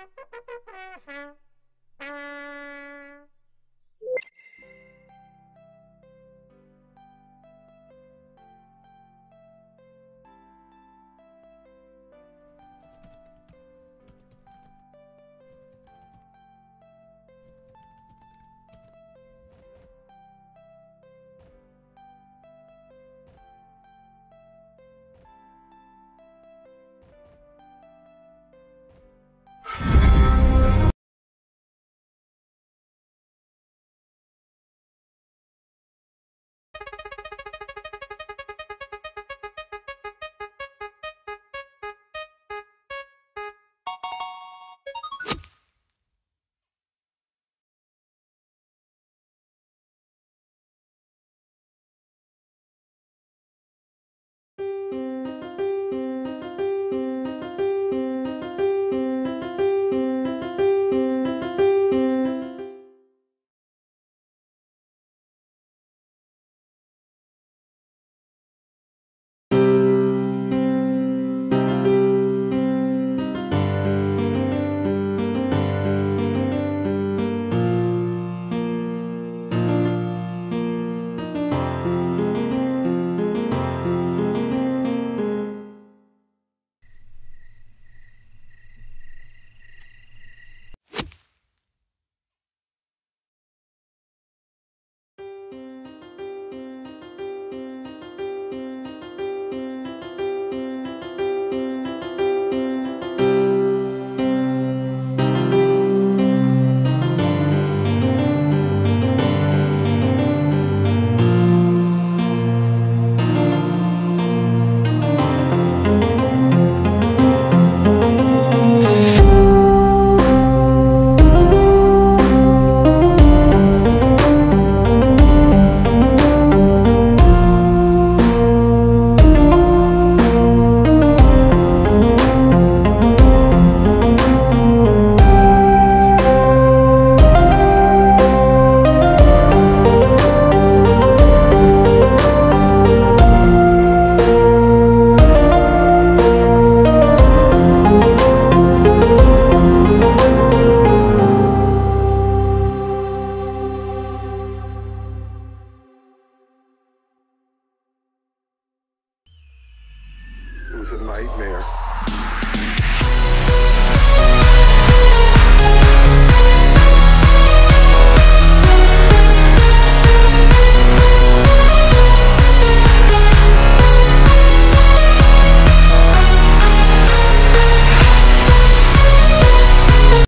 Ha ha ha!